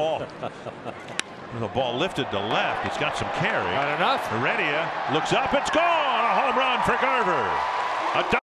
ball. the ball lifted to left. It's got some carry. Not enough. Heredia looks up. It's gone. A home run for Garver. A.